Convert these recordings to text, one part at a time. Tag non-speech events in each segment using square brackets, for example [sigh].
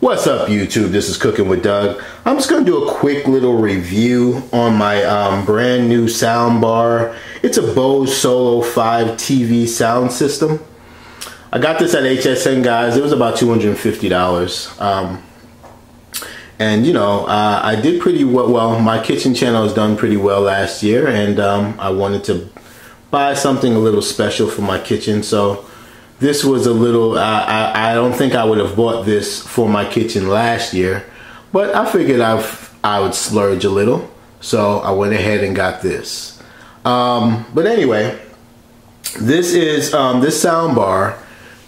What's up YouTube? This is Cooking with Doug. I'm just going to do a quick little review on my um, brand new sound bar. It's a Bose Solo 5 TV sound system. I got this at HSN guys. It was about $250. Um, and you know, uh, I did pretty well. Well, my kitchen channel has done pretty well last year and um, I wanted to buy something a little special for my kitchen. So this was a little, uh, I, I don't think I would have bought this for my kitchen last year, but I figured i I would splurge a little. So I went ahead and got this. Um, but anyway, this is, um, this sound bar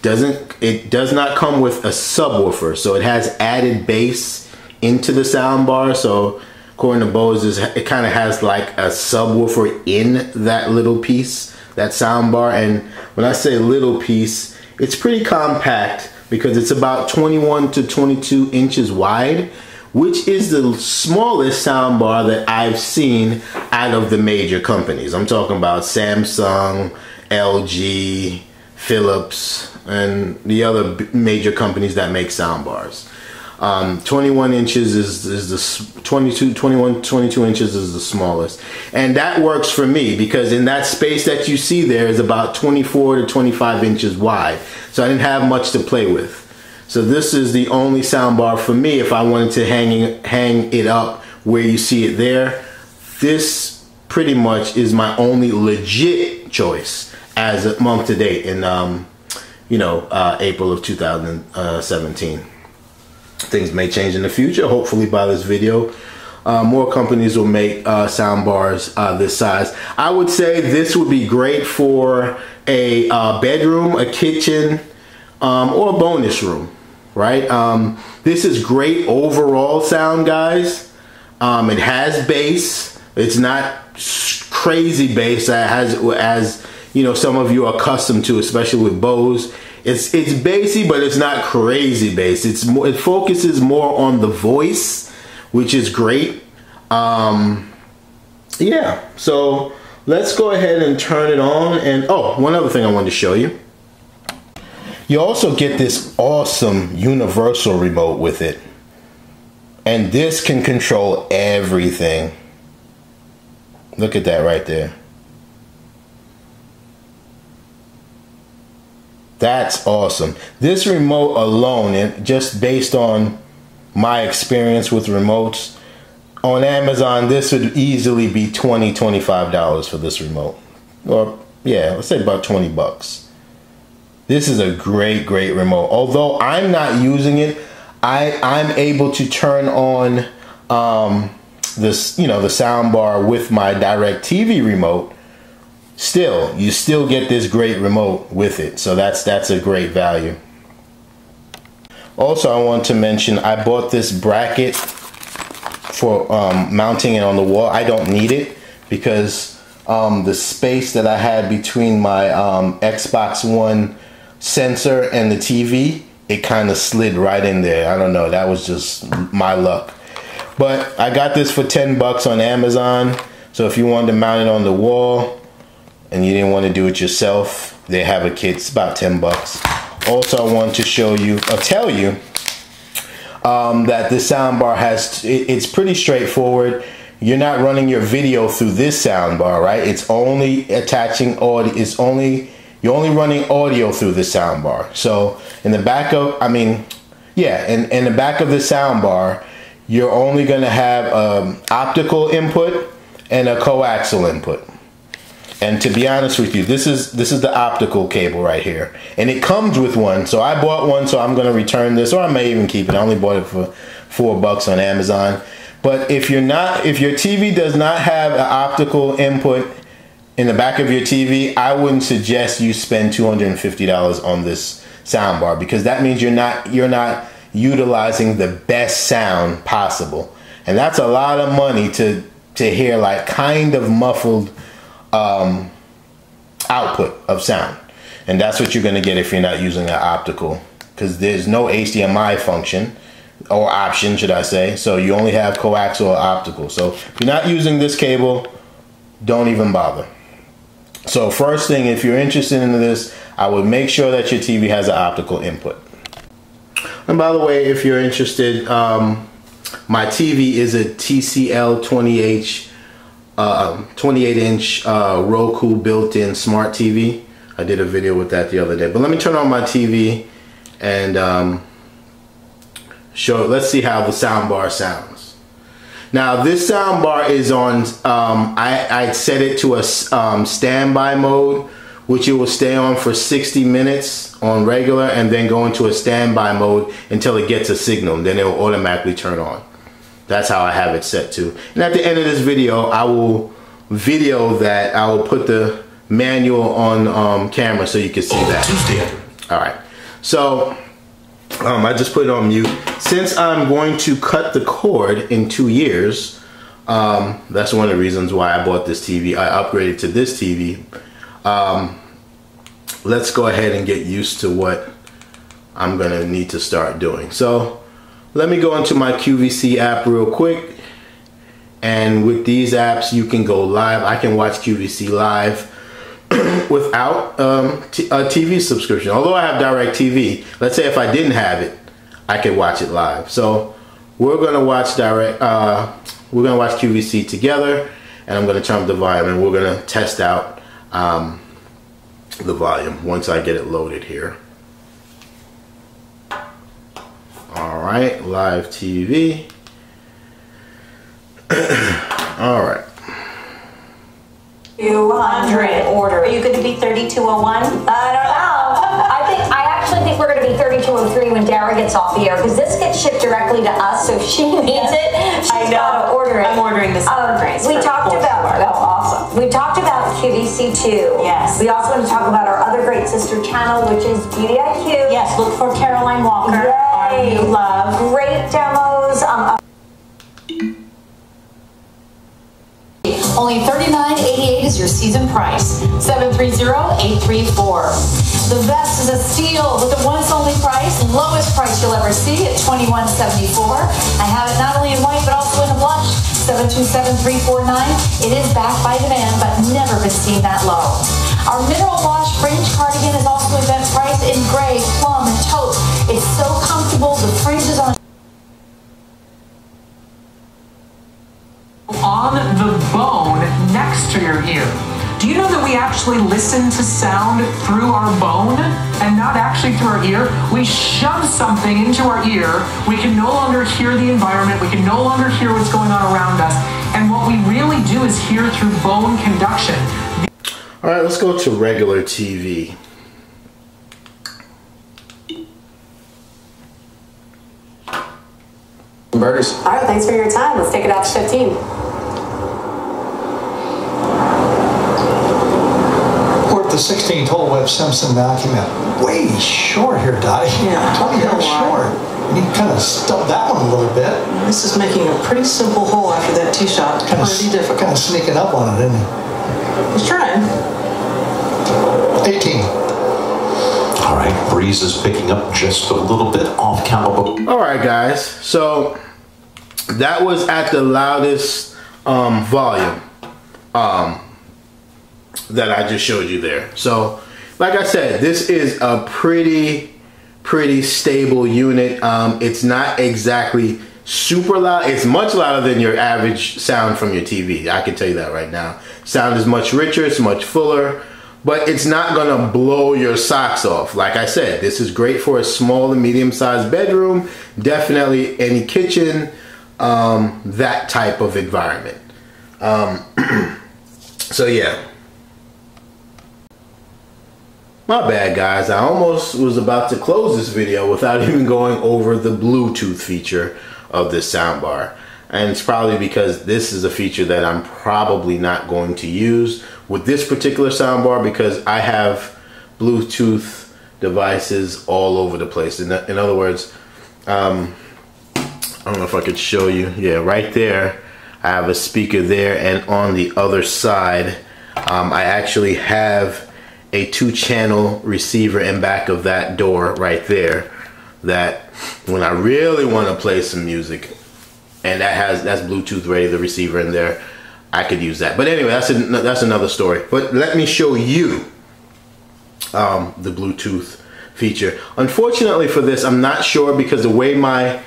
doesn't, it does not come with a subwoofer. So it has added bass into the sound bar. So according to Bose, it kind of has like a subwoofer in that little piece, that sound bar. And when I say little piece, it's pretty compact because it's about 21 to 22 inches wide, which is the smallest sound bar that I've seen out of the major companies. I'm talking about Samsung, LG, Philips, and the other major companies that make sound bars. Um, 21 inches is, is the 22, 21, 22 inches is the smallest. And that works for me because in that space that you see there is about 24 to 25 inches wide. So I didn't have much to play with. So this is the only soundbar for me if I wanted to hang, hang it up where you see it there. This pretty much is my only legit choice as a month to date in, um, you know, uh, April of 2017 things may change in the future. Hopefully by this video uh, more companies will make uh, sound bars uh, this size. I would say this would be great for a uh, bedroom a kitchen um, or a bonus room right? Um, this is great overall sound guys. Um, it has bass. It's not crazy bass that has as you know some of you are accustomed to especially with Bose it's it's bassy, but it's not crazy bass. It's more, it focuses more on the voice, which is great. Um, yeah, so let's go ahead and turn it on. And oh, one other thing I wanted to show you. You also get this awesome universal remote with it. And this can control everything. Look at that right there. That's awesome. This remote alone, and just based on my experience with remotes, on Amazon, this would easily be 20 $25 for this remote. Or, yeah, let's say about 20 bucks. This is a great, great remote. Although I'm not using it, I, I'm able to turn on um, this, you know, the sound bar with my DirecTV remote still you still get this great remote with it. So that's that's a great value. Also I want to mention I bought this bracket for um, mounting it on the wall. I don't need it because um, the space that I had between my um, Xbox One sensor and the TV it kind of slid right in there. I don't know. That was just my luck. But I got this for 10 bucks on Amazon. So if you wanted to mount it on the wall and you didn't want to do it yourself, they have a kit. It's about 10 bucks. Also, I want to show you, or tell you, um, that this soundbar has, it, it's pretty straightforward. You're not running your video through this soundbar, right? It's only attaching audio, it's only, you're only running audio through the soundbar. So in the back of, I mean, yeah, in, in the back of the soundbar, you're only gonna have um, optical input and a coaxial input. And to be honest with you, this is this is the optical cable right here. And it comes with one. So I bought one, so I'm gonna return this, or I may even keep it. I only bought it for four bucks on Amazon. But if you're not if your TV does not have an optical input in the back of your TV, I wouldn't suggest you spend $250 on this soundbar because that means you're not you're not utilizing the best sound possible. And that's a lot of money to to hear like kind of muffled um, output of sound. And that's what you're going to get if you're not using an optical because there's no HDMI function or option, should I say. So you only have coaxial or optical. So if you're not using this cable, don't even bother. So first thing, if you're interested in this, I would make sure that your TV has an optical input. And by the way, if you're interested, um, my TV is a TCL 20H, uh, 28 inch uh, Roku built-in smart TV. I did a video with that the other day. But let me turn on my TV and um, show. Let's see how the soundbar sounds. Now this soundbar is on. Um, I I set it to a um, standby mode, which it will stay on for 60 minutes on regular, and then go into a standby mode until it gets a signal. Then it will automatically turn on. That's how I have it set to. And at the end of this video, I will video that. I will put the manual on um, camera so you can see that. Tuesday. All right. So um, I just put it on mute. Since I'm going to cut the cord in two years, um, that's one of the reasons why I bought this TV. I upgraded to this TV. Um, let's go ahead and get used to what I'm gonna need to start doing. So let me go into my QVC app real quick. And with these apps, you can go live. I can watch QVC live [clears throat] without um, a TV subscription. Although I have DirecTV, let's say if I didn't have it, I could watch it live. So we're gonna watch direct. Uh, we're gonna watch QVC together, and I'm gonna turn up the volume, and we're gonna test out um, the volume once I get it loaded here. All right, live TV. [clears throat] All right. 200 order. Are you going to be 3201? I don't know. I think I actually think we're going to be 3203 when Dara gets off the air because this gets shipped directly to us. So if she [laughs] needs it, she's got to order it. I'm ordering this. Um, we talked about that's awesome. We talked about QVC2. Yes. We also want to talk about our other great sister channel, which is Beauty IQ. Yes. Look for Caroline Walker. Yay. New love. Great demos. Um, Only $39.88 is your season price. 730-834. The vest is a steal with the once only price, lowest price you'll ever see at $21.74. I have it not only in white but also in a blush. 727-349. It is backed by demand but never been seen that low. Our mineral wash fringe actually listen to sound through our bone and not actually through our ear? We shove something into our ear. We can no longer hear the environment. We can no longer hear what's going on around us. And what we really do is hear through bone conduction. All right, let's go to regular TV. Burgers. All right, thanks for your time. Let's take it out to 15. We're at the 16th hole Webb Simpson vacuum at way short here, Dottie. Yeah, [laughs] 20 you know yards why. short. You kind of stubbed that one a little bit. This is making a pretty simple hole after that tee shot. Kind of, Pretty kind of sneaking up on it, isn't he? He's trying. 18. All right, breeze is picking up just a little bit off Calibo. All right, guys. So that was at the loudest um, volume um, that I just showed you there. So, like I said, this is a pretty, pretty stable unit. Um, it's not exactly super loud. It's much louder than your average sound from your TV. I can tell you that right now. Sound is much richer. It's much fuller. But it's not gonna blow your socks off. Like I said, this is great for a small and medium-sized bedroom. Definitely any kitchen, um, that type of environment. Um, [clears throat] so yeah. My bad guys, I almost was about to close this video without [laughs] even going over the Bluetooth feature of this soundbar. And it's probably because this is a feature that I'm probably not going to use with this particular soundbar because I have Bluetooth devices all over the place. In, in other words, um, I don't know if I could show you. Yeah, right there, I have a speaker there, and on the other side, um, I actually have a two-channel receiver in back of that door right there. That when I really want to play some music, and that has that's Bluetooth ready, the receiver in there, I could use that. But anyway, that's a, that's another story. But let me show you um, the Bluetooth feature. Unfortunately for this, I'm not sure because the way my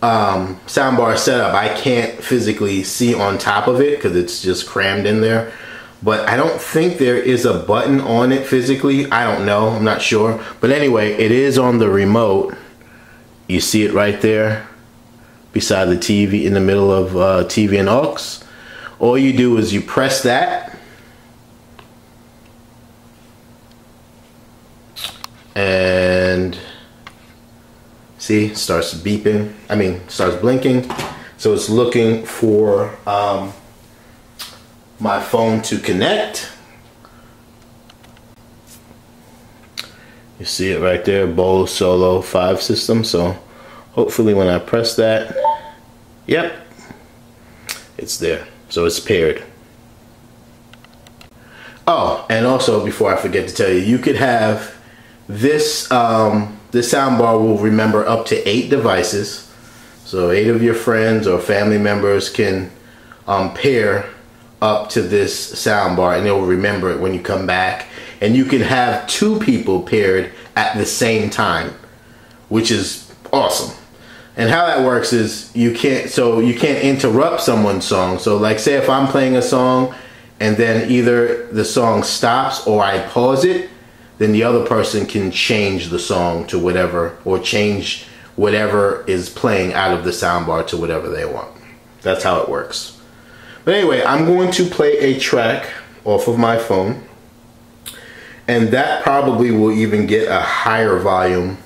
um, soundbar is set up, I can't physically see on top of it because it's just crammed in there. But I don't think there is a button on it physically. I don't know. I'm not sure. But anyway, it is on the remote. You see it right there beside the TV in the middle of uh, TV and aux. All you do is you press that and see starts beeping I mean starts blinking so it's looking for um, my phone to connect. You see it right there Bose Solo 5 system so hopefully when I press that yep it's there. So it's paired. Oh and also before I forget to tell you you could have this um, this soundbar will remember up to eight devices. So eight of your friends or family members can um, pair up to this soundbar and will remember it when you come back. And you can have two people paired at the same time, which is awesome. And how that works is you can't so you can't interrupt someone's song. So like say if I'm playing a song and then either the song stops or I pause it, then the other person can change the song to whatever or change whatever is playing out of the soundbar to whatever they want. That's how it works. But anyway, I'm going to play a track off of my phone and that probably will even get a higher volume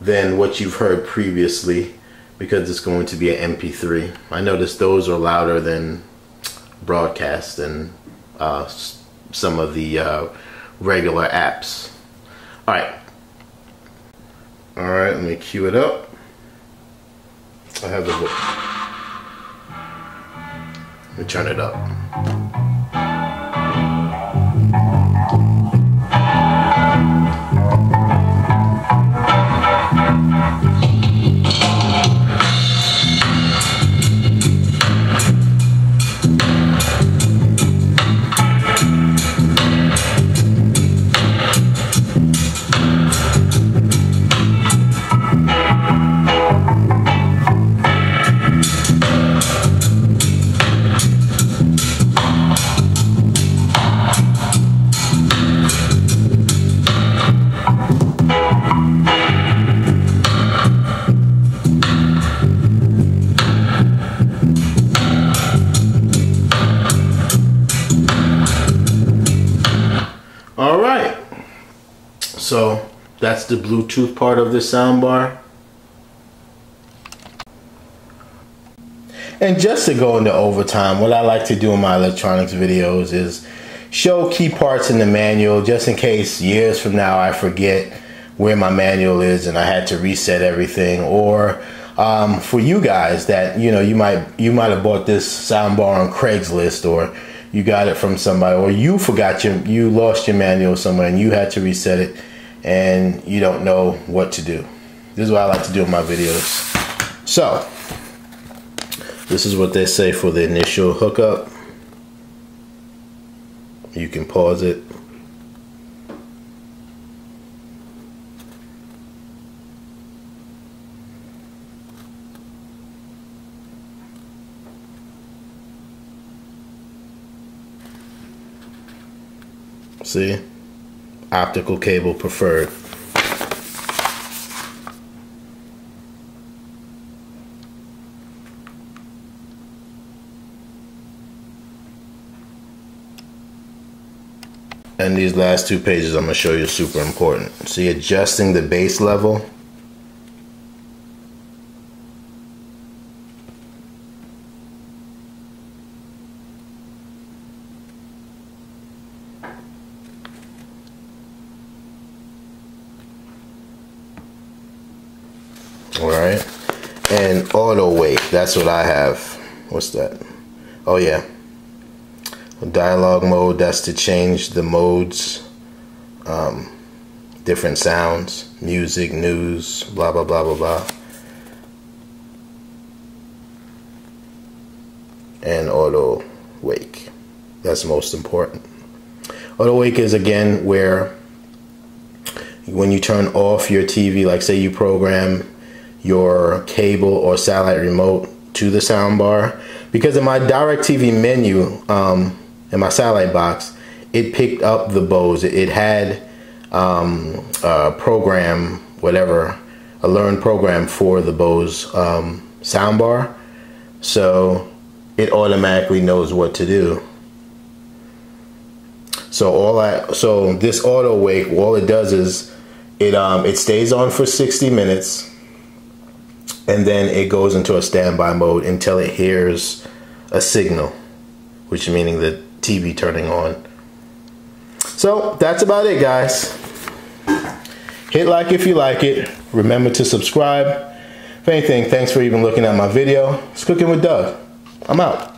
than what you've heard previously because it's going to be an MP3. I noticed those are louder than broadcast and uh, some of the uh, regular apps. All right. All right, let me cue it up. I have the book. Me turn it up. So that's the Bluetooth part of the soundbar. And just to go into overtime, what I like to do in my electronics videos is show key parts in the manual just in case years from now I forget where my manual is and I had to reset everything or um, for you guys that you know you might you might have bought this soundbar on Craigslist or you got it from somebody or you forgot your you lost your manual somewhere and you had to reset it and you don't know what to do. This is what i like to do in my videos. So this is what they say for the initial hookup. You can pause it. See? Optical cable preferred. And these last two pages I'm going to show you super important. See, adjusting the bass level. All right. And auto wake. That's what I have. What's that? Oh, yeah. Dialogue mode. That's to change the modes. Um, different sounds. Music, news, blah, blah, blah, blah, blah. And auto wake. That's most important. Auto wake is again where when you turn off your TV, like say you program your cable or satellite remote to the soundbar, because in my DirecTV menu, um, in my satellite box, it picked up the Bose. It, had um, a program, whatever, a learned program for the Bose um, soundbar. So it automatically knows what to do. So all I so this auto wake, all it does is it um it stays on for 60 minutes and then it goes into a standby mode until it hears a signal, which meaning the TV turning on. So that's about it guys. Hit like if you like it. Remember to subscribe. If anything, thanks for even looking at my video. It's Cooking with Doug. I'm out.